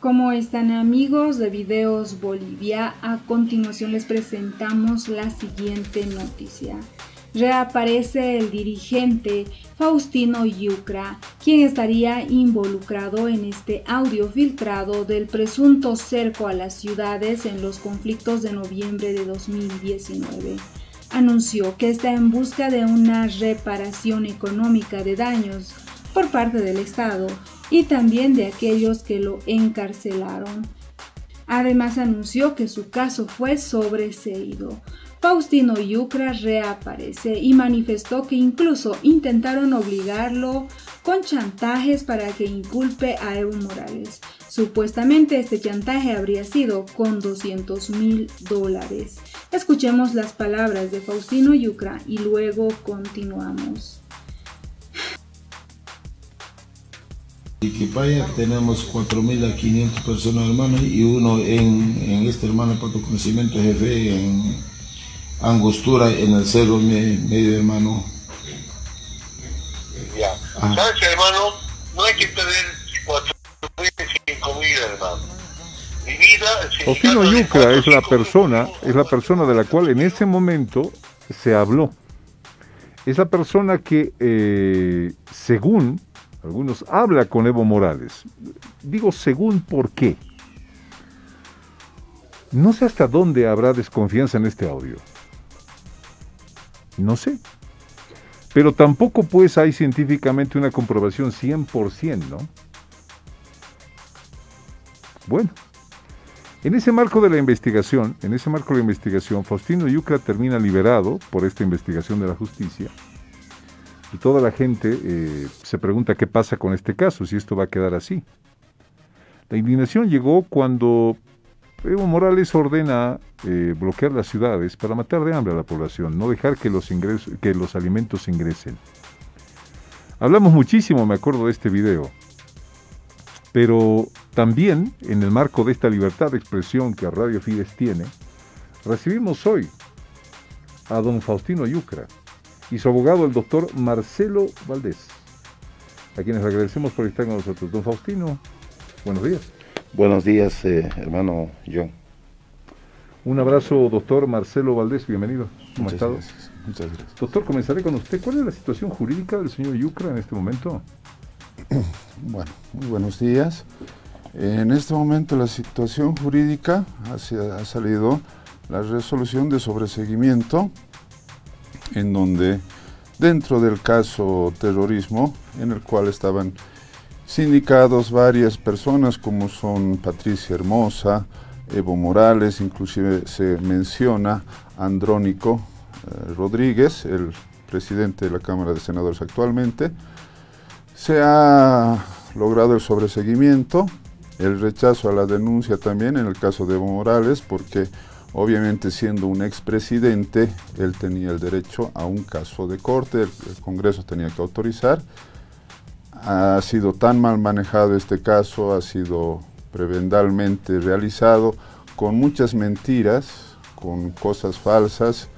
¿Cómo están amigos de Videos Bolivia? A continuación les presentamos la siguiente noticia. Reaparece el dirigente Faustino Yucra, quien estaría involucrado en este audio filtrado del presunto cerco a las ciudades en los conflictos de noviembre de 2019. Anunció que está en busca de una reparación económica de daños por parte del Estado y también de aquellos que lo encarcelaron. Además anunció que su caso fue sobreseído. Faustino Yucra reaparece y manifestó que incluso intentaron obligarlo con chantajes para que inculpe a Evo Morales. Supuestamente este chantaje habría sido con 200 mil dólares. Escuchemos las palabras de Faustino Yucra y luego continuamos. Equipaya tenemos 4.500 personas hermanos y uno en, en este hermano por tu conocimiento jefe en Angostura en el cerro medio hermano. Ya. Ah. ¿Sabes hermano? No hay que perder 4.000, 5.000 hermano. Mi vida... Ofino Yucra es la persona, es la persona de la cual en ese momento se habló. Es la persona que, eh, según algunos, habla con Evo Morales. Digo según por qué. No sé hasta dónde habrá desconfianza en este audio. No sé. Pero tampoco pues hay científicamente una comprobación 100%, ¿no? Bueno, en ese marco de la investigación, en ese marco de la investigación, Faustino Yucra termina liberado por esta investigación de la justicia y toda la gente eh, se pregunta qué pasa con este caso, si esto va a quedar así. La indignación llegó cuando Evo Morales ordena eh, bloquear las ciudades para matar de hambre a la población, no dejar que los, que los alimentos ingresen. Hablamos muchísimo, me acuerdo de este video, pero también en el marco de esta libertad de expresión que Radio Fides tiene, recibimos hoy a don Faustino Yucra, y su abogado, el doctor Marcelo Valdés, a quienes agradecemos por estar con nosotros. Don Faustino, buenos días. Buenos días, eh, hermano John. Un abrazo, doctor Marcelo Valdés, bienvenido. ¿Cómo ha estado? Muchas gracias. Doctor, comenzaré con usted. ¿Cuál es la situación jurídica del señor Yucra en este momento? Bueno, muy buenos días. En este momento la situación jurídica ha salido la resolución de sobreseguimiento en donde dentro del caso terrorismo, en el cual estaban sindicados varias personas como son Patricia Hermosa, Evo Morales, inclusive se menciona Andrónico eh, Rodríguez, el presidente de la Cámara de Senadores actualmente. Se ha logrado el sobreseguimiento, el rechazo a la denuncia también en el caso de Evo Morales, porque Obviamente siendo un expresidente, él tenía el derecho a un caso de corte, el, Congreso tenía que autorizar. Ha sido tan mal manejado este caso, ha sido prebendalmente realizado con muchas mentiras, con cosas falsas,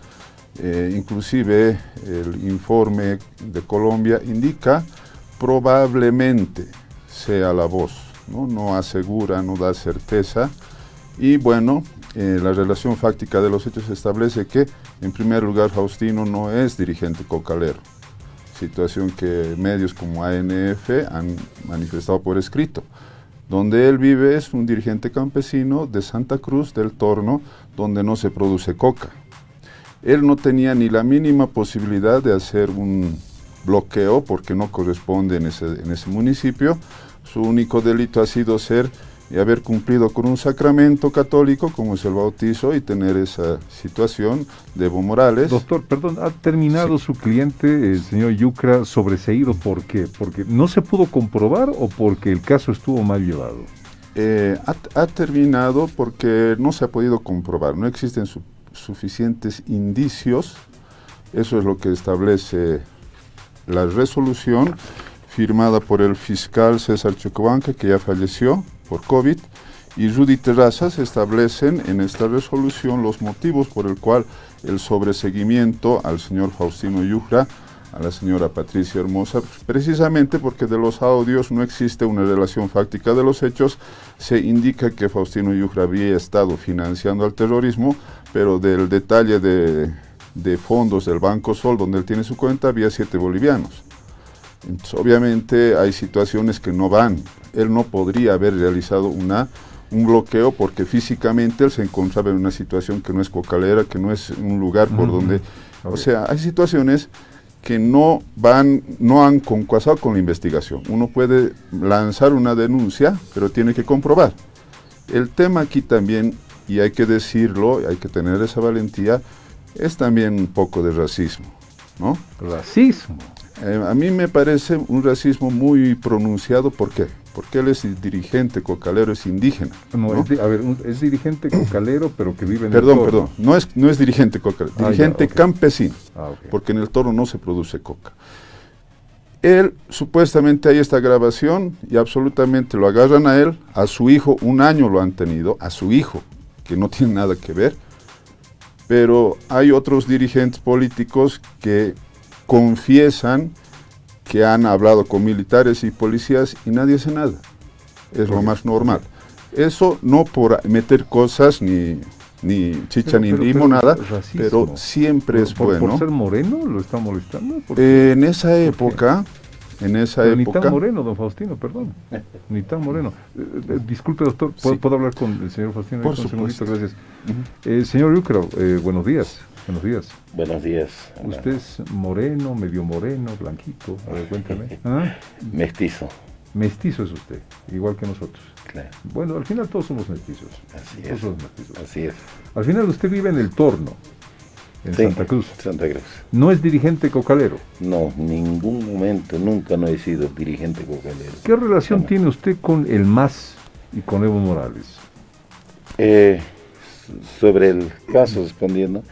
eh, inclusive el informe de Colombia indica probablemente sea la voz, no, no asegura, no da certeza, y bueno, eh, la relación fáctica de los hechos establece que, en primer lugar, Faustino no es dirigente cocalero, situación que medios como ANF han manifestado por escrito. Donde él vive es un dirigente campesino de Santa Cruz del Torno, donde no se produce coca. Él no tenía ni la mínima posibilidad de hacer un bloqueo porque no corresponde en ese, en ese municipio. Su único delito ha sido ser y haber cumplido con un sacramento católico como es el bautizo y tener esa situación de Evo Morales. Doctor, perdón, ¿ha terminado su cliente, el señor Yucra, sobreseído? ¿Por qué? ¿Porque no se pudo comprobar o porque el caso estuvo mal llevado? Eh, ha, terminado porque no se ha podido comprobar, no existen suficientes indicios, eso es lo que establece la resolución firmada por el fiscal César Chocobanca, que ya falleció, por COVID y Rudy Terrazas establecen en esta resolución los motivos por el cual el sobreseguimiento al señor Faustino Yujra a la señora Patricia Hermosa, precisamente porque de los audios no existe una relación fáctica de los hechos, se indica que Faustino Yucra había estado financiando al terrorismo, pero del detalle de, de fondos del Banco Sol, donde él tiene su cuenta, había siete bolivianos. Entonces, obviamente hay situaciones que no van. Él no podría haber realizado una, un bloqueo porque físicamente él se encontraba en una situación que no es cocalera, que no es un lugar por donde... O sea, hay situaciones que no van, no han concuasado con la investigación. Uno puede lanzar una denuncia, pero tiene que comprobar. El tema aquí también, y hay que decirlo, hay que tener esa valentía, es también un poco de racismo, ¿no? Racismo. Eh, a mí me parece un racismo muy pronunciado, ¿por qué? Porque él es dirigente cocalero, es indígena. No, ¿no? Es, a ver, es dirigente cocalero, pero que vive en Perdón, el Toro. perdón, no es, no es dirigente cocalero, Ah, ya, dirigente campesino, Ah, ok. porque en el toro no se produce coca. Él, supuestamente hay esta grabación y absolutamente lo agarran a él, a su hijo, un año lo han tenido, a su hijo, que no tiene nada que ver, pero hay otros dirigentes políticos que confiesan que han hablado con militares y policías y nadie hace nada. Es lo más normal. Eso no por meter cosas ni, ni chicha Pero- ni pero- limo, pero nada, racismo. pero siempre ¿Por, es por- bueno. ¿Por ser moreno lo está molestando? Eh, en esa época, en esa Pero ni época, tan moreno, don Faustino, perdón. Ni tan moreno. Eh, eh, disculpe, doctor, ¿puedo, Sí. puedo hablar con el señor Faustino? Por supuesto. gracias. Eh, señor Yucra, eh, buenos días. Buenos días. Buenos días. Usted es moreno, medio moreno, blanquito. A ver, cuéntame. ¿Ah? Mestizo. Mestizo es usted, igual que nosotros. Claro. Bueno, al final todos somos mestizos. Así Todos es. somos mestizos. Así es. Al final usted vive en el Torno, en Sí, Santa Cruz. Santa Cruz. No es dirigente cocalero. No, ningún momento, nunca no he sido dirigente cocalero. ¿Qué relación tiene usted con el MAS y con Evo Morales? Eh, sobre el caso respondiendo,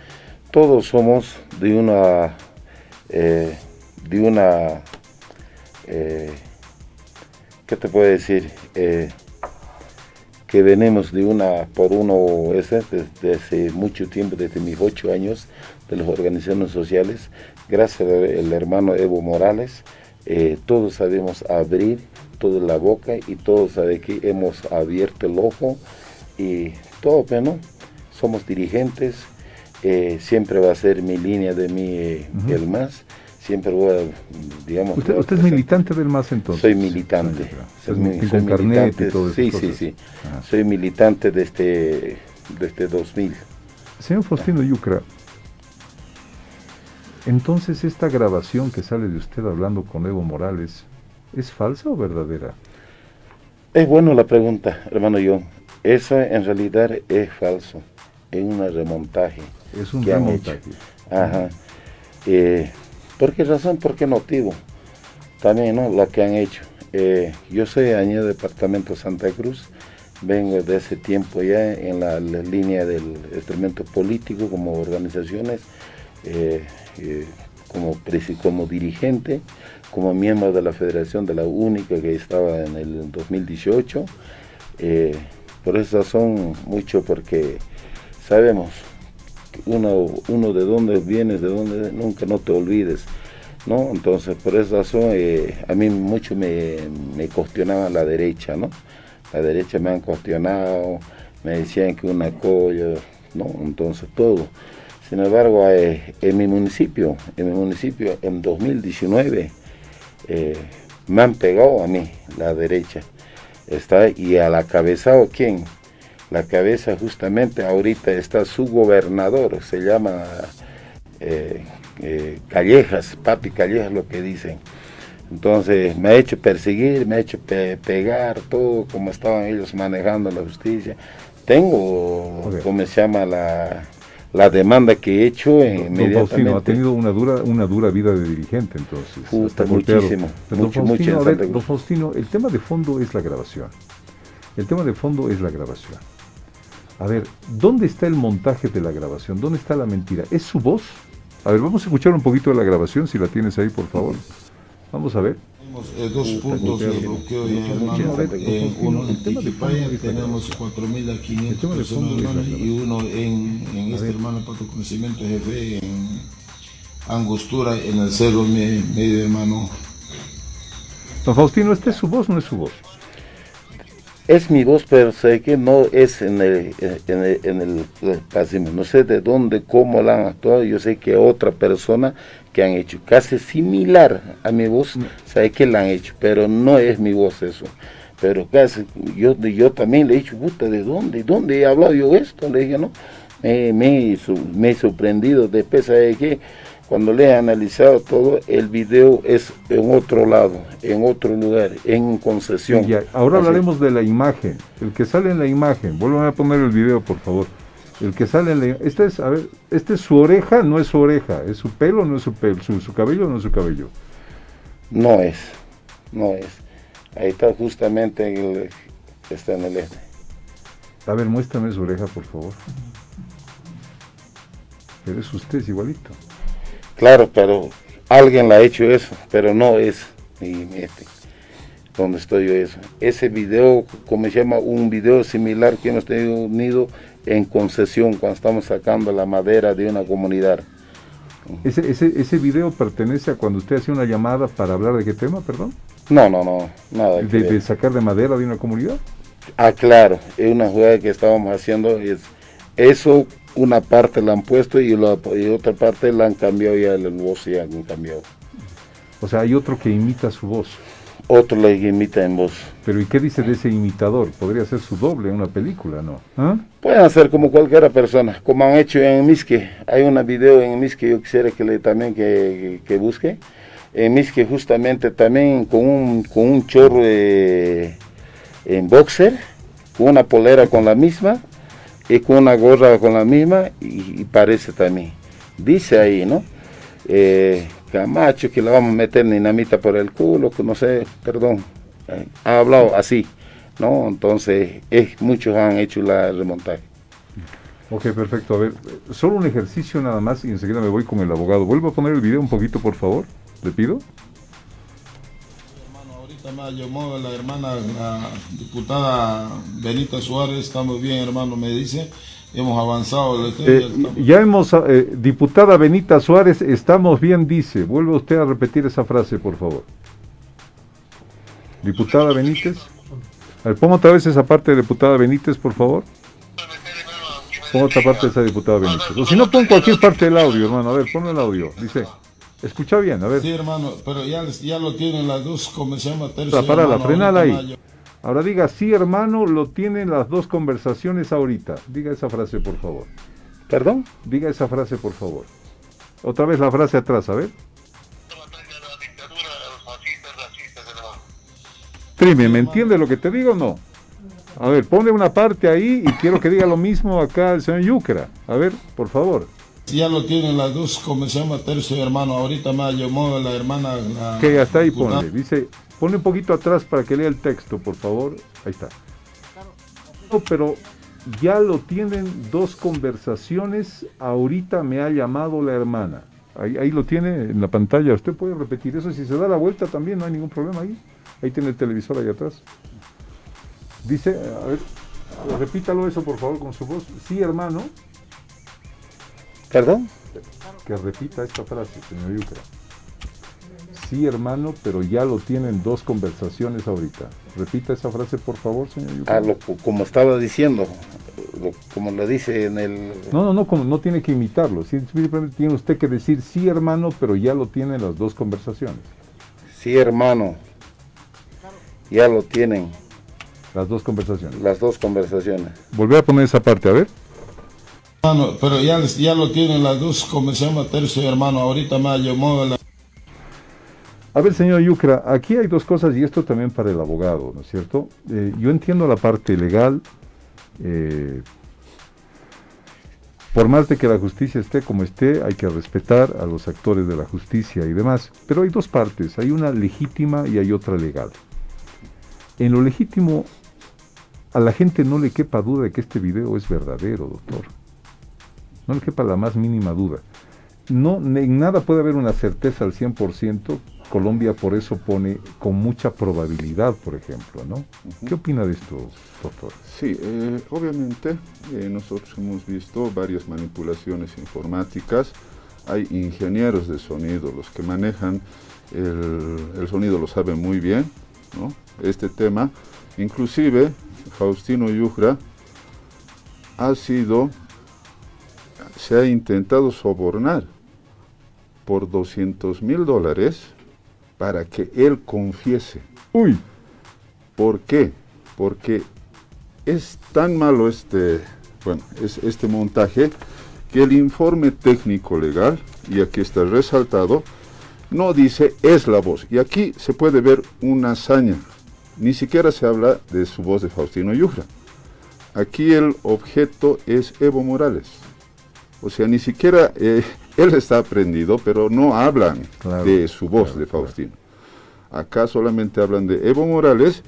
todos somos de una, eh, de una, eh, ¿qué te puedo decir? Eh, que venimos de una, por uno, ese, desde mucho tiempo, desde mis ocho años, de las organizaciones sociales, gracias al hermano Evo Morales, todos sabemos abrir toda la boca y todos saben que hemos abierto el ojo y todo, pero no, somos dirigentes, eh, siempre va a ser mi línea de mí eh, el más, siempre voy a, digamos... ¿Usted, usted es militante del MAS entonces? soy militante. Ah, ya. Soy, mi- militante, y todo eso. Sí, sí, sí. Soy militante desde, desde 2000. Señor Faustino Yucra, entonces esta grabación que sale de usted hablando con Evo Morales, ¿es falsa o verdadera? Es bueno la pregunta, hermano John. Eso en realidad es falso. Es un remontaje. Es un que han hecho. Ajá. Eh, ¿Por qué razón? ¿Por qué motivo? También, ¿no? La que han hecho. Eh, yo soy año del departamento Santa Cruz. Vengo de ese tiempo ya en la, la línea del instrumento político como organizaciones, eh, eh, como, como dirigente, como miembro de la federación de la única que estaba en el 2018. Eh, por esa razón, mucho porque sabemos uno, uno de dónde vienes, de dónde nunca no te olvides, ¿no? Entonces, por esa razón, eh, a mí mucho me, me cuestionaban la derecha, ¿no? La derecha me han cuestionado, me decían que una colla, ¿no? Entonces, todo. Sin embargo, eh, en mi municipio, en mi municipio, en 2019, eh, me han pegado a mí, la derecha. Está, y a la cabeza, ¿o quién? La cabeza justamente ahorita está su gobernador, se llama eh, eh, Callejas, Papi Callejas lo que dicen. Entonces me ha hecho perseguir, me ha hecho pe- pegar, todo como estaban ellos manejando la justicia. Tengo, Ok. como se llama, la, la demanda que he hecho Don Faustino ha inmediatamente. tenido una dura, una dura vida de dirigente entonces. Golpeado. muchísimo, don mucho, mucho Faustino, ver, Cruz. don Faustino, el tema de fondo es la grabación. El tema de fondo es la grabación. A ver, ¿dónde está el montaje de la grabación? ¿Dónde está la mentira? ¿Es su voz? A ver, vamos a escuchar un poquito de la grabación, si la tienes ahí, por favor. Vamos a ver. Tenemos eh, dos puntos de bloqueo mucho, hermano. Faustino, uno el en tema de fondo Tiquipaya tenemos grabación. 4.000 a El 500 tema de personas, fondo es la hermano, y grabación. uno en, en este ver. hermano para tu conocimiento jefe en angostura en el cerro medio hermano. Don Faustino, ¿esta es su voz o no es su voz? Es mi voz, pero sé que no es en el, en el, en el, no sé de dónde, cómo la han actuado, yo sé que otra persona que han hecho casi similar a mi voz, mm. sé que la han hecho, pero no es mi voz eso. Pero casi, yo, yo también le he dicho, puta, ¿de dónde? ¿Dónde he hablado yo esto? Le dije, no, me, me, me he sorprendido, después de que cuando le he analizado todo, el video es en otro lado, en otro lugar, en concesión. ahora hablaremos de la imagen. El que sale en la imagen, vuelvan a poner el video, por favor. El que sale en la esta es, a ver, esta es su oreja, no es su oreja, es su pelo, no es su pelo, su, su cabello, no es su cabello. No es, no es. Ahí está justamente el, está en el este. A ver, muéstrame su oreja, por favor. Pero es usted, es igualito. Claro, pero alguien la ha hecho eso, pero no es este, donde estoy yo eso. Ese video, como se llama, un video similar que hemos tenido en concesión cuando estamos sacando la madera de una comunidad. ¿Ese, ese, ese video pertenece a cuando usted hace una llamada para hablar de qué tema, perdón? No, no, no, nada. ¿De, de sacar de madera de una comunidad? Ah, claro, es una jugada que estábamos haciendo. Es, eso una parte la han puesto y, la, otra parte la han cambiado ya el voz ya han cambiado. O sea, hay otro que imita su voz. Otro la imita en voz. Pero ¿y qué dice de ese imitador? Podría ser su doble en una película, ¿no? ¿Ah? Pueden hacer como cualquiera persona, como han hecho en Miske. Hay un video en Miske, yo quisiera que le también que, que, busque. En Miske justamente también con un, con un chorro en boxer, con una polera con la misma, y con una gorra con la misma y, parece también. Dice ahí, ¿no? Eh, Camacho, que le vamos a meter dinamita por el culo, que no sé, perdón, ha hablado así, ¿no? Entonces, es, muchos han hecho la remontaje. Ok, perfecto. A ver, solo un ejercicio nada más y enseguida me voy con el abogado. Vuelvo a poner el video un poquito, por favor. ¿Le pido? Me llamó la hermana, la diputada Benita Suárez, estamos bien hermano, me dice, hemos avanzado. Eh, ya hemos, eh, diputada Benita Suárez, estamos bien, dice, vuelve usted a repetir esa frase, por favor. Diputada Benítez. A ver, ponga otra vez esa parte de diputada Benítez, por favor. Ponga otra parte de esa diputada Benítez. O si no, pon cualquier parte del audio, hermano. A ver, pon el audio. Dice. Escucha bien, a ver. Sí, hermano, pero ya, ya lo tienen las dos, como se llama, tercio. Para, la frenala ahí. Ahora diga, sí, hermano, lo tienen las dos conversaciones ahorita. Diga esa frase, por favor. ¿Perdón? Diga esa frase, por favor. Otra vez la frase atrás, a ver. Trime, ¿me entiende lo que te digo o no? A ver, pone una parte ahí y quiero que diga lo mismo acá el señor Yucra. A ver, por favor. Ya lo tienen las dos, como se llama tercio hermano. Ahorita me llamó la hermana. La, que está ahí, pone. Dice, pone un poquito atrás para que lea el texto, por favor. Ahí está. No, pero ya lo tienen dos conversaciones. Ahorita me ha llamado la hermana. Ahí, ahí lo tiene en la pantalla. Usted puede repetir eso. Si se da la vuelta también, no hay ningún problema ahí. Ahí tiene el televisor ahí atrás. Dice, a ver, repítalo eso por favor con su voz. Sí, hermano. ¿Perdón? Que repita esta frase, señor Yucra. Sí, hermano, pero ya lo tienen dos conversaciones ahorita. Repita esa frase, por favor, señor Yucra. Ah, como estaba diciendo, como lo dice en el... No, no, no, como no tiene que imitarlo. Simplemente tiene usted que decir sí, hermano, pero ya lo tienen las dos conversaciones. Sí, hermano. Ya lo tienen. Las dos conversaciones. Las dos conversaciones. Volver a poner esa parte, a ver pero ya, ya lo tienen las dos, como se llama tercio hermano, ahorita más llamó la... A ver, señor Yucra, aquí hay dos cosas y esto también para el abogado, ¿no es cierto? Eh, yo entiendo la parte legal, eh, por más de que la justicia esté como esté, hay que respetar a los actores de la justicia y demás, pero hay dos partes, hay una legítima y hay otra legal. En lo legítimo, a la gente no le quepa duda de que este video es verdadero, doctor no le quepa la más mínima duda. No, en nada puede haber una certeza al 100%, Colombia por eso pone con mucha probabilidad, por ejemplo, ¿no? ¿Qué opina de esto, doctor? Sí, eh, obviamente eh, nosotros hemos visto varias manipulaciones informáticas hay ingenieros de sonido, los que manejan el, sonido lo saben muy bien, este tema. Inclusive, Faustino Yujra ha sido, se ha intentado sobornar por 200 mil dólares para que él confiese. Uy, ¿por qué? Porque es tan malo este, bueno, es este montaje que el informe técnico legal, y aquí está resaltado, no dice es la voz. Y aquí se puede ver una hazaña. Ni siquiera se habla de su voz de Faustino Yujra. Aquí el objeto es Evo Morales. O sea, ni siquiera eh, él está aprendido, pero no hablan de su voz de Faustino. Acá solamente hablan de Evo Morales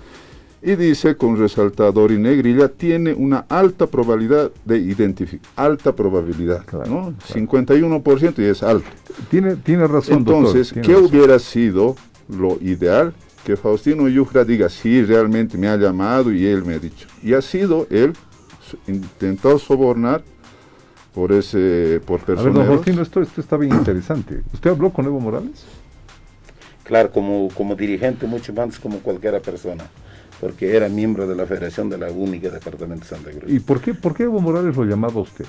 y dice con resaltador y negrilla, tiene una alta probabilidad de identificar, alta probabilidad, ¿no? 51% y es alto. Tiene, tiene razón. Entonces, ¿qué hubiera sido lo ideal? Que Faustino Yujra diga, sí, realmente me ha llamado y él me ha dicho. Y ha sido él, intentó sobornar por ese, por personas. A ver, Faustino, esto, esto está bien interesante. ¿Usted habló con Evo Morales? Claro, como, como dirigente, mucho más como cualquiera persona porque era miembro de la Federación de la Única Departamento de Santa Cruz. ¿Y por qué, por qué Evo Morales lo llamaba usted?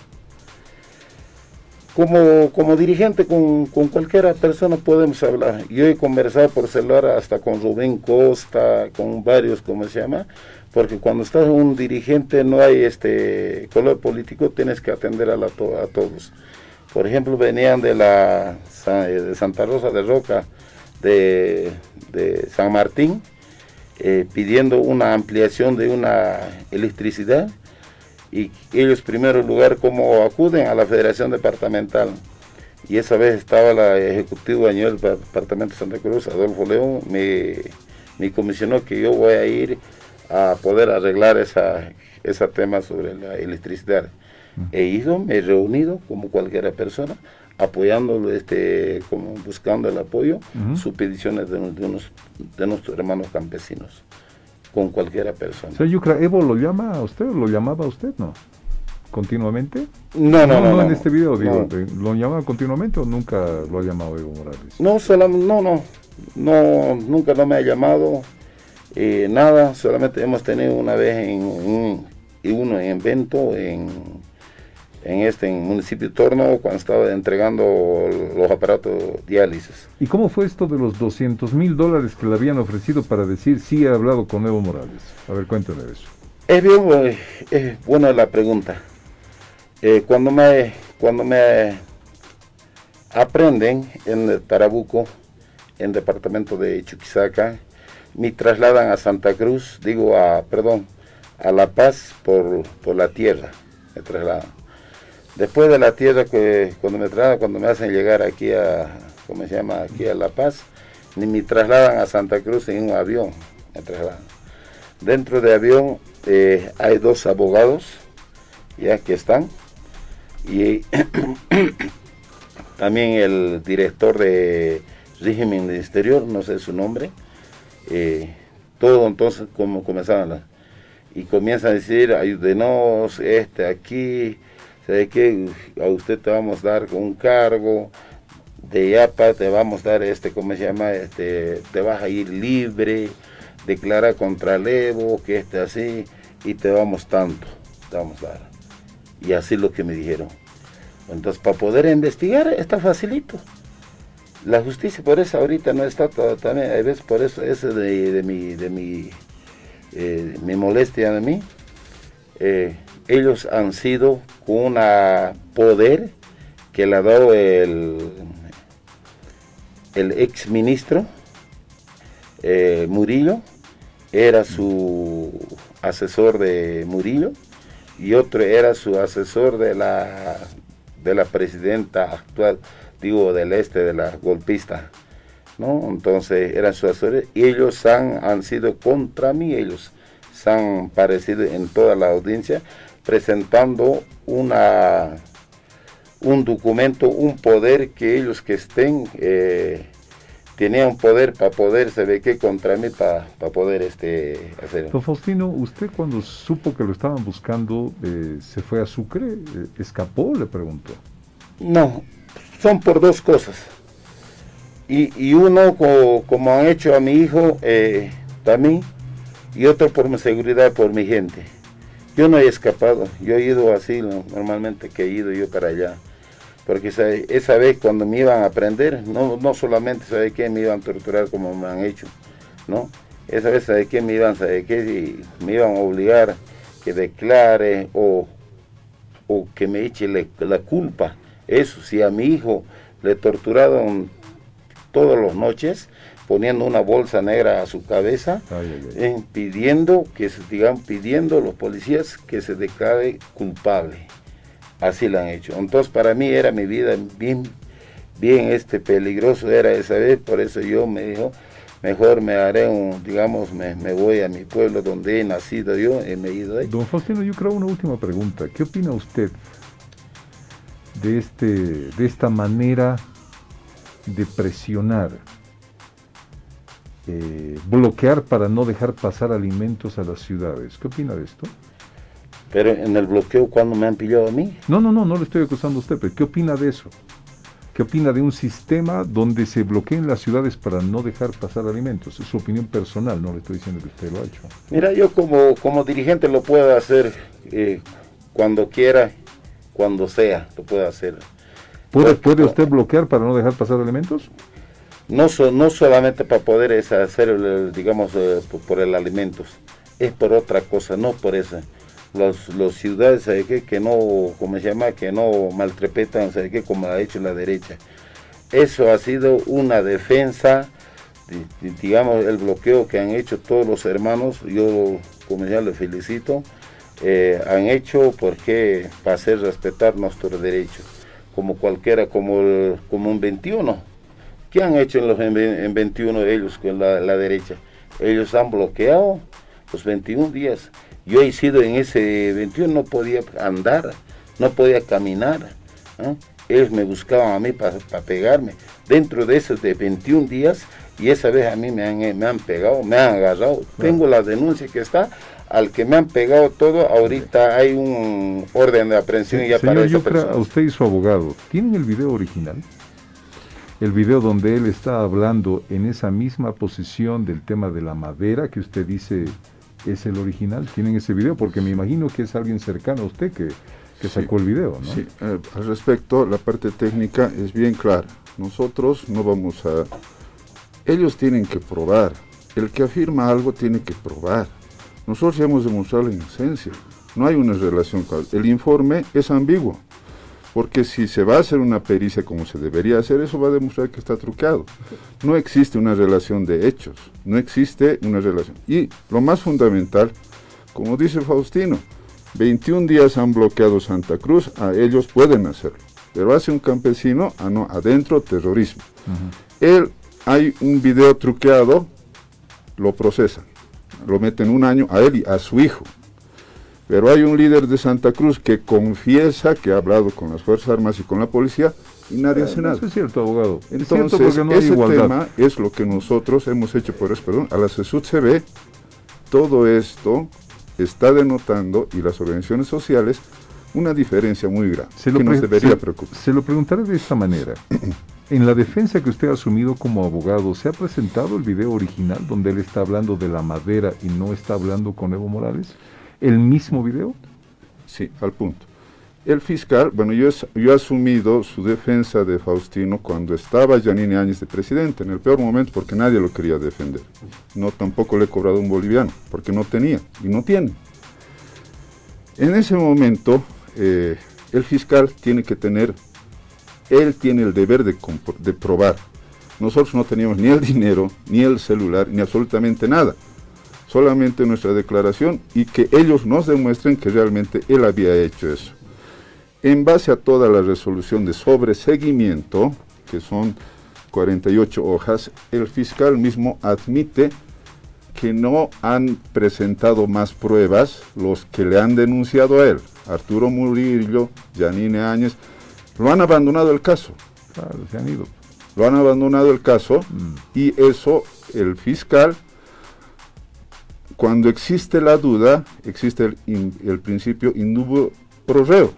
Como, como dirigente con, con cualquiera persona podemos hablar. Yo he conversado por celular hasta con Rubén Costa, con varios, ¿cómo se llama? Porque cuando estás un dirigente no hay este color político, tienes que atender a, la, todos. Por ejemplo, venían de la de Santa Rosa de Roca, de, de San Martín, eh, pidiendo una ampliación de una electricidad y ellos primero lugar como acuden a la Federación Departamental y esa vez estaba el ejecutivo a del Departamento de Santa Cruz, Adolfo León, me, me comisionó que yo voy a ir a poder arreglar esa, ese tema sobre la electricidad. He ido, me he reunido como cualquier persona, apoyándolo, este, como buscando el apoyo, sus peticiones de, de, nuestros hermanos campesinos, con cualquiera persona. O Yucra, ¿Evo lo llama a usted o lo llamaba a usted, no? ¿Continuamente? No, no, no. No, en este video, digo, ¿lo llamaba continuamente o nunca lo ha llamado Evo Morales? No, solamente, no, no, no, nunca no me ha llamado, eh, nada, solamente hemos tenido una vez en, un en uno evento en en este municipio Torno cuando estaba entregando los aparatos diálisis. ¿Y cómo fue esto de los 200 mil dólares que le habían ofrecido para decir sí he hablado con Evo Morales? A ver, cuéntame eso. Es bien es buena la pregunta. Eh, cuando me cuando me aprenden en Tarabuco, en el departamento de Chuquisaca, me trasladan a Santa Cruz, digo a, perdón, a La Paz por, por la tierra, me trasladan Después de la tierra que cuando me trasladan, cuando me hacen llegar aquí a, ¿cómo se llama? Aquí a La Paz, ni me trasladan a Santa Cruz en un avión, me trasladan. Dentro del avión eh, hay dos abogados, ya que están, y también el director de régimen de exterior, no sé su nombre, eh, todo entonces como comenzaban y comienzan a decir, ayúdenos, este aquí, ¿sabe qué? A usted te vamos a dar un cargo de YAPA, te vamos a dar este, ¿cómo se llama? Este, te vas a ir libre, declara contra el Evo, que esté así, y te vamos tanto, te vamos a dar. Y así lo que me dijeron. Entonces, para poder investigar está facilito. La justicia por eso ahorita no está también, a veces por eso, eso de, de mi, de mi, eh, molestia de mí, eh, ellos han sido con un poder que le ha dado el, el ex ministro eh, Murillo, era su asesor de Murillo y otro era su asesor de la, de la presidenta actual, digo, del este, de la golpista. ¿no? Entonces eran sus asesores y ellos han, han sido contra mí, ellos se han parecido en toda la audiencia presentando una, un documento, un poder que ellos que estén eh, tenían poder para poder, se ve que contra mí, para, poder este, hacer. Don Faustino, ¿usted cuando supo que lo estaban buscando, eh, se fue a Sucre? Eh, ¿Escapó? Le preguntó. No, son por dos cosas. Y, uno, como, han hecho a mi hijo, eh, también, y otro por mi seguridad, por mi gente. Yo no he escapado, yo he ido así, normalmente que he ido yo para allá. Porque esa, vez cuando me iban a prender, no, no solamente sabe que me iban a torturar como me han hecho, ¿no? Esa vez sabe que me iban, sabe que me iban a obligar que declare o, o que me eche la culpa. Eso, si a mi hijo le torturaron todas las noches, poniendo una bolsa negra a su cabeza, pidiendo que se digan, pidiendo a los policías que se declare culpable. Así lo han hecho. Entonces para mí era mi vida bien, bien este peligroso era esa vez, por eso yo me dijo, mejor me haré un, digamos, me, voy a mi pueblo donde he nacido yo, he me ido ahí. Don Faustino, yo creo una última pregunta. ¿Qué opina usted de, este, de esta manera de presionar eh, bloquear para no dejar pasar alimentos a las ciudades. ¿Qué opina de esto? Pero en el bloqueo, cuando me han pillado a mí? No, no, no, no le estoy acusando a usted, pero ¿qué opina de eso? ¿Qué opina de un sistema donde se bloqueen las ciudades para no dejar pasar alimentos? Es su opinión personal, no le estoy diciendo que usted lo ha hecho. Mira, yo como, como dirigente lo puedo hacer eh, cuando quiera, cuando sea, lo puedo hacer. ¿Puede, ¿Puede usted bloquear para no dejar pasar alimentos? no, no solamente para poder hacer, digamos, eh, por, el alimentos, es por otra cosa, no por eso. Los, los ciudades que, que no, como se llama, que no maltrepetan, qué? como ha hecho la derecha. Eso ha sido una defensa, digamos, el bloqueo que han hecho todos los hermanos, yo como ya les felicito, eh, han hecho porque para hacer respetar nuestros derechos, como cualquiera, como, como un 21 ¿Qué han hecho en los en, 21 ellos con la, derecha? Ellos han bloqueado los 21 días. Yo he sido en ese 21, no podía andar, no podía caminar. Ellos me buscaban a mí para pegarme. Dentro de esos de 21 días, y esa vez a mí me han, me han pegado, me han agarrado. Tengo la denuncia que está, al que me han pegado todo, ahorita hay un orden de aprehensión ya para esa persona. usted y su abogado, ¿tienen el video original? el video donde él está hablando en esa misma posición del tema de la madera que usted dice es el original. ¿Tienen ese video? Porque me imagino que es alguien cercano a usted que, sacó el video, ¿no? Sí, eh, al respecto, la parte técnica es bien clara. Nosotros no vamos a... Ellos tienen que probar. El que afirma algo tiene que probar. Nosotros ya hemos demostrado la inocencia. No hay una relación. El informe es ambiguo. Porque si se va a hacer una pericia como se debería hacer, eso va a demostrar que está truqueado. No existe una relación de hechos, no existe una relación. Y lo más fundamental, como dice Faustino, 21 días han bloqueado Santa Cruz, a ellos pueden hacerlo. Pero hace un campesino, ah no, adentro terrorismo. Él, hay un video truqueado, lo procesan, lo meten un año a él y a su hijo. Pero hay un líder de Santa Cruz que confiesa que ha hablado con las Fuerzas Armadas y con la policía y nadie hace nada. Eso es cierto, abogado. Entonces, ese tema es lo que nosotros hemos hecho por eso, perdón, a la CESUD se ve todo esto está denotando y las organizaciones sociales una diferencia muy grande se que nos debería preocupar. Se lo preguntaré de esta manera. en la defensa que usted ha asumido como abogado, ¿se ha presentado el video original donde él está hablando de la madera y no está hablando con Evo Morales? el mismo video? Sí, al punto. El fiscal, bueno, yo, yo he asumido su defensa de Faustino cuando estaba Janine Áñez de presidente, en el peor momento porque nadie lo quería defender. No tampoco le he cobrado un boliviano, porque no tenía y no tiene. En ese momento, eh, el fiscal tiene que tener, él tiene el deber de, de probar. Nosotros no teníamos ni el dinero, ni el celular, ni absolutamente nada solamente nuestra declaración y que ellos nos demuestren que realmente él había hecho eso. En base a toda la resolución de sobreseguimiento, que son 48 hojas, el fiscal mismo admite que no han presentado más pruebas los que le han denunciado a él, Arturo Murillo, Janine Áñez, lo han abandonado el caso. Claro, se han ido. Lo han abandonado el caso mm. y eso el fiscal cuando existe la duda, existe el, principio indubo pro reo.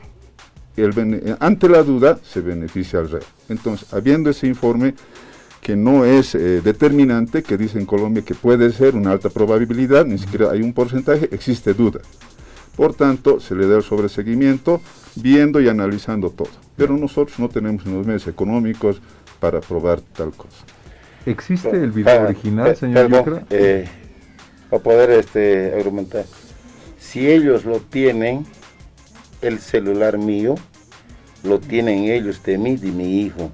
el ante la duda se beneficia al reo. Entonces, habiendo ese informe que no es eh, determinante, que dice en Colombia que puede ser una alta probabilidad, ni siquiera hay un porcentaje, existe duda. Por tanto, se le da el sobreseguimiento viendo y analizando todo. Pero nosotros no tenemos los medios económicos para probar tal cosa. ¿Existe el video original, señor perdón, eh, Para poder este, argumentar. Si ellos lo tienen, el celular mío, lo tienen ellos de mí, de mi hijo,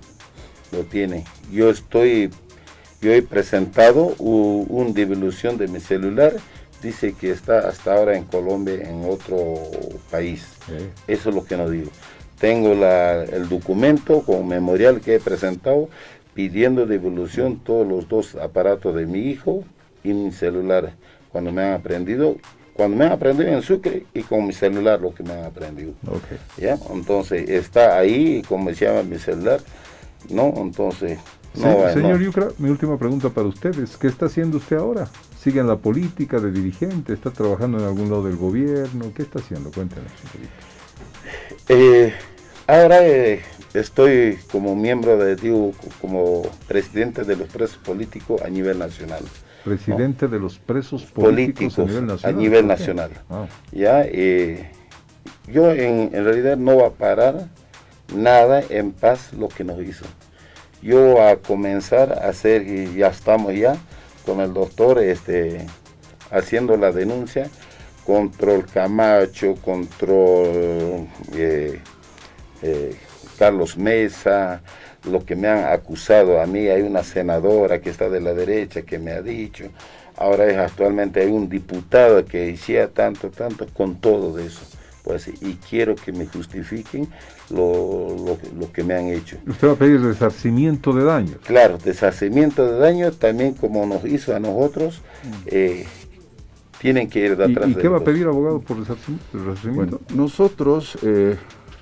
lo tienen. Yo estoy, yo he presentado una devolución de mi celular, dice que está hasta ahora en Colombia, en otro país. Eso es lo que no digo. Tengo el documento con memorial que he presentado pidiendo devolución todos los dos aparatos de mi hijo y mi celular cuando me han aprendido cuando me han aprendido en Sucre y con mi celular lo que me han aprendido. ¿Ya? Entonces está ahí, como se llama mi celular, ¿no? Entonces... No, señor Yucra, mi última pregunta para ustedes. ¿Qué está haciendo usted ahora? ¿Sigue en la política de dirigente? ¿Está trabajando en algún lado del gobierno? ¿Ququé está haciendo? Cuéntenos eh, ahora eh, estoy como miembro de, digo, como presidente de los presos políticos a nivel nacional presidente de los presos políticos, a nivel nacional. Ah. Ya, eh, yo en, realidad no va a parar nada en paz lo que nos hizo. Yo a comenzar a hacer, y ya estamos ya con el doctor este, haciendo la denuncia contra el Camacho, contra eh, eh, Carlos Mesa, lo que me han acusado a mí, hay una senadora que está de la derecha que me ha dicho, ahora es actualmente hay un diputado que decía tanto, tanto con todo eso. Pues, y quiero que me justifiquen lo, que me han hecho. Usted va a pedir resarcimiento de daño. Claro, resarcimiento de daño también como nos hizo a nosotros, mm. eh, tienen que ir de atrás. ¿Y, qué va a pedir abogado por resarcimiento? Bueno, nosotros eh,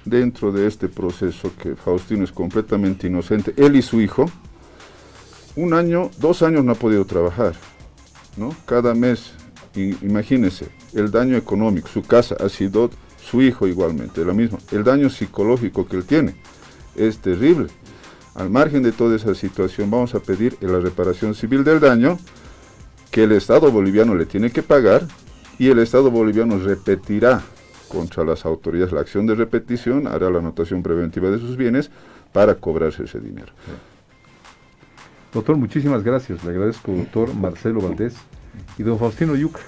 dentro de este proceso que Faustino es completamente inocente, él y su hijo, un año, dos años no ha podido trabajar, ¿no? Cada mes, imagínense, el daño económico, su casa ha sido, su hijo igualmente, lo mismo, el daño psicológico que él tiene es terrible. Al margen de toda esa situación, vamos a pedir la reparación civil del daño que el Estado boliviano le tiene que pagar y el Estado boliviano repetirá contra las autoridades la acción de repetición, hará la anotación preventiva de sus bienes para cobrarse ese dinero. Doctor, muchísimas gracias. Le agradezco, doctor Marcelo Valdés y don Faustino Yuca.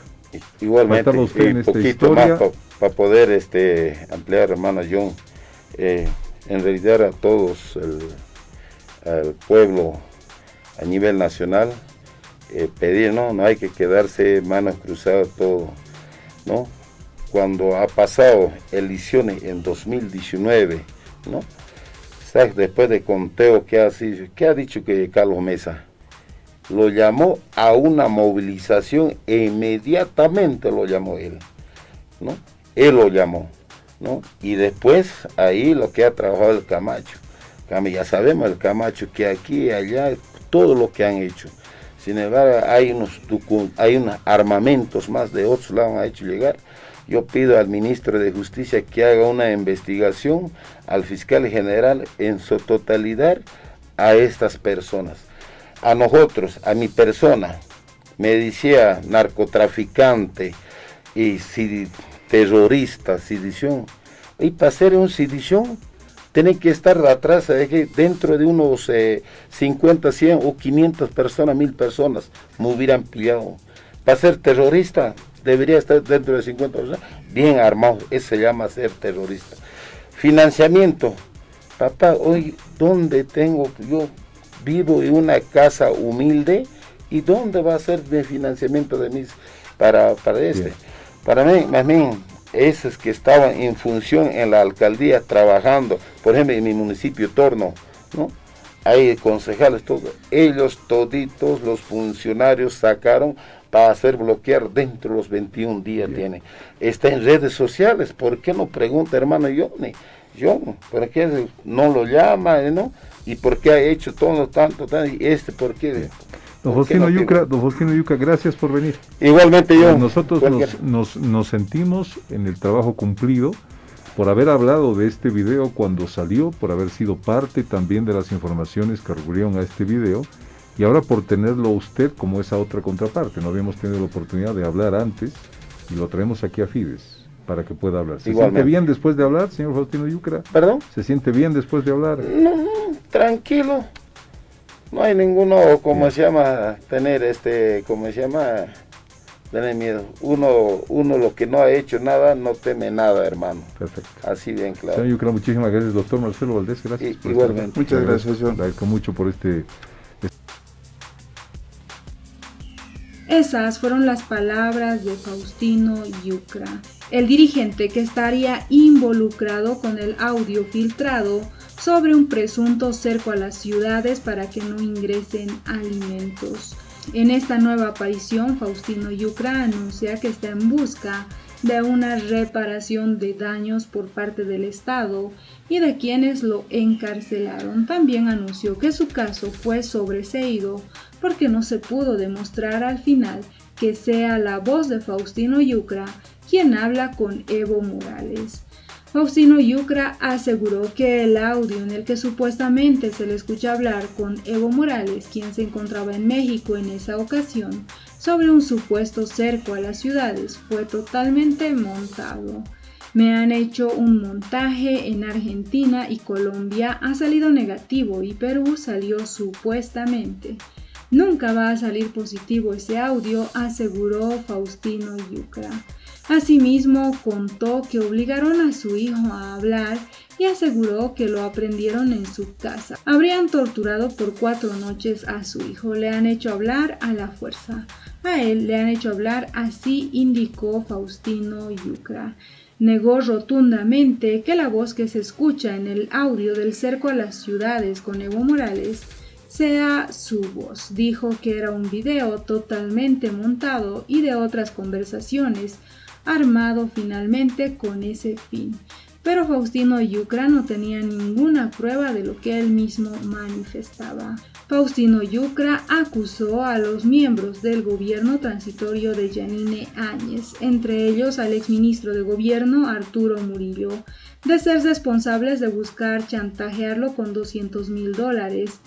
Igualmente, usted en esta historia. Para poder este, ampliar, hermana John, eh, en realidad a todos, el, al pueblo a nivel nacional, eh, pedir, ¿no? No hay que quedarse manos cruzadas todo, ¿no? cuando ha pasado elecciones en 2019, ¿no? Después de conteo, ¿qué ha, ¿qué ha dicho que Carlos Mesa? Lo llamó a una movilización e inmediatamente lo llamó él, ¿no? Él lo llamó, ¿no? Y después ahí lo que ha trabajado el Camacho. Ya sabemos el Camacho que aquí y allá, todo lo que han hecho. Sin embargo, hay unos, hay unos armamentos más de otros lados han hecho llegar yo pido al ministro de Justicia que haga una investigación al fiscal general en su totalidad a estas personas. A nosotros, a mi persona, me decía narcotraficante y terrorista, sedición. Y para ser un sedición, tiene que estar atrás, dentro de unos 50, eh, 100 o 500 personas, 1000 personas, me hubiera ampliado. Para ser terrorista, debería estar dentro de 50 personas, bien armado, eso se llama ser terrorista. Financiamiento, papá, hoy, ¿dónde tengo? Yo vivo en una casa humilde, ¿y dónde va a ser mi financiamiento de mis, para, para este? Para mí, más bien, esos que estaban en función en la alcaldía trabajando, por ejemplo, en mi municipio Torno, ¿no? Hay concejales, todos, ellos toditos, los funcionarios sacaron para hacer bloquear dentro de los 21 días tiene. Está en redes sociales, ¿por qué no pregunta hermano Johnny? Yo, ¿por qué no lo llama, no? ¿Y por qué ha hecho todo tanto, tanto y este, por qué? Don Faustino, Yuca, don Faustino Yuca, gracias por venir. Igualmente yo. Nosotros nos, nos, sentimos en el trabajo cumplido por haber hablado de este video cuando salió, por haber sido parte también de las informaciones que recurrieron a este video y ahora por tenerlo usted como esa otra contraparte. No habíamos tenido la oportunidad de hablar antes y lo traemos aquí a Fides para que pueda hablar. ¿Se siente bien después de hablar, señor Faustino Yucra? ¿Perdón? ¿Se siente bien después de hablar? No, tranquilo. No hay ninguno, como se llama, tener este, como se llama, tener miedo. Uno, uno lo que no ha hecho nada, no teme nada, hermano. Perfecto. Así bien claro. Señor Yucra, muchísimas gracias, doctor Marcelo Valdés. Gracias. igualmente. Muchas gracias, John. Agradezco mucho por este Esas fueron las palabras de Faustino Yucra, el dirigente que estaría involucrado con el audio filtrado sobre un presunto cerco a las ciudades para que no ingresen alimentos. En esta nueva aparición, Faustino Yucra anuncia que está en busca de una reparación de daños por parte del Estado y de quienes lo encarcelaron. También anunció que su caso fue sobreseído porque no se pudo demostrar al final que sea la voz de Faustino Yucra quien habla con Evo Morales. Faustino Yucra aseguró que el audio en el que supuestamente se le escucha hablar con Evo Morales, quien se encontraba en México en esa ocasión, sobre un supuesto cerco a las ciudades, fue totalmente montado. Me han hecho un montaje en Argentina y Colombia ha salido negativo y Perú salió supuestamente. Nunca va a salir positivo ese audio, aseguró Faustino Yucra. Asimismo, contó que obligaron a su hijo a hablar y aseguró que lo aprendieron en su casa. Habrían torturado por cuatro noches a su hijo, le han hecho hablar a la fuerza. A él le han hecho hablar así, indicó Faustino Yucra. Negó rotundamente que la voz que se escucha en el audio del cerco a las ciudades con Evo Morales sea su voz. Dijo que era un video totalmente montado y de otras conversaciones, armado finalmente con ese fin. Pero Faustino Yucra no tenía ninguna prueba de lo que él mismo manifestaba. Faustino Yucra acusó a los miembros del gobierno transitorio de Yanine Áñez, entre ellos al exministro de gobierno Arturo Murillo, de ser responsables de buscar chantajearlo con 200 mil dólares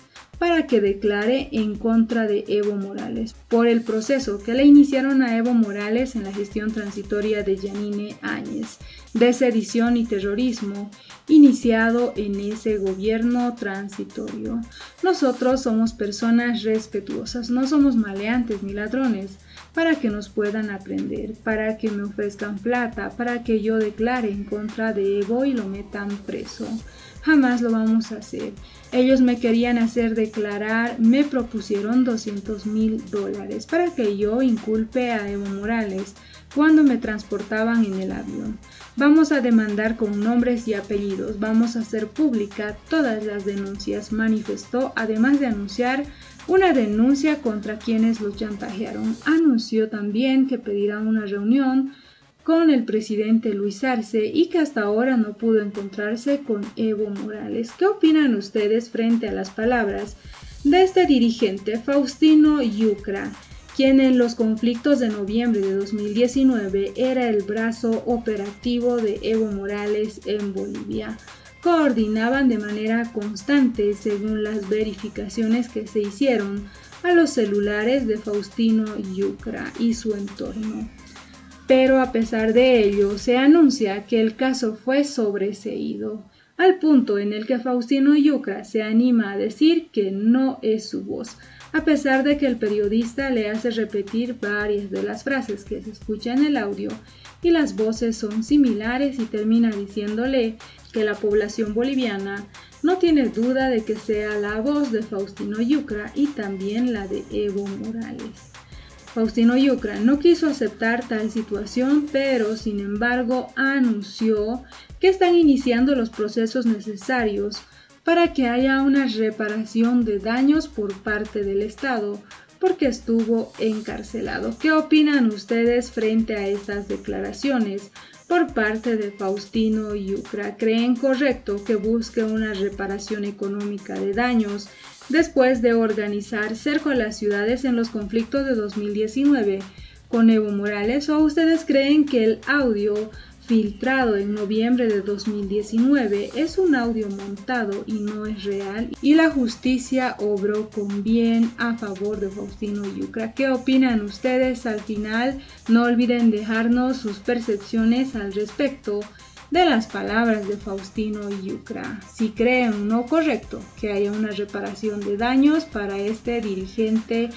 para que declare en contra de Evo Morales por el proceso que le iniciaron a Evo Morales en la gestión transitoria de Yanine Áñez de sedición y terrorismo iniciado en ese gobierno transitorio. Nosotros somos personas respetuosas, no somos maleantes ni ladrones para que nos puedan aprender, para que me ofrezcan plata, para que yo declare en contra de Evo y lo metan preso. Jamás lo vamos a hacer. Ellos me querían hacer declarar, me propusieron 200 mil dólares para que yo inculpe a Evo Morales cuando me transportaban en el avión. Vamos a demandar con nombres y apellidos, vamos a hacer pública todas las denuncias, manifestó, además de anunciar una denuncia contra quienes los chantajearon. Anunció también que pedirán una reunión con el presidente Luis Arce y que hasta ahora no pudo encontrarse con Evo Morales. ¿Qué opinan ustedes frente a las palabras de este dirigente Faustino Yucra, quien en los conflictos de noviembre de 2019 era el brazo operativo de Evo Morales en Bolivia? Coordinaban de manera constante según las verificaciones que se hicieron a los celulares de Faustino Yucra y su entorno pero a pesar de ello se anuncia que el caso fue sobreseído, al punto en el que Faustino Yucra se anima a decir que no es su voz, a pesar de que el periodista le hace repetir varias de las frases que se escuchan en el audio y las voces son similares y termina diciéndole que la población boliviana no tiene duda de que sea la voz de Faustino Yucra y también la de Evo Morales. Faustino Yucra no quiso aceptar tal situación, pero sin embargo anunció que están iniciando los procesos necesarios para que haya una reparación de daños por parte del Estado porque estuvo encarcelado. ¿Qué opinan ustedes frente a estas declaraciones por parte de Faustino Yucra? ¿Creen correcto que busque una reparación económica de daños después de organizar cerco a las ciudades en los conflictos de 2019 con Evo Morales o ustedes creen que el audio filtrado en noviembre de 2019 es un audio montado y no es real y la justicia obró con bien a favor de Faustino Yucra. ¿Qué opinan ustedes al final? No olviden dejarnos sus percepciones al respecto de las palabras de Faustino Yucra. Si creen no correcto que haya una reparación de daños para este dirigente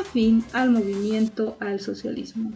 afín al movimiento al socialismo.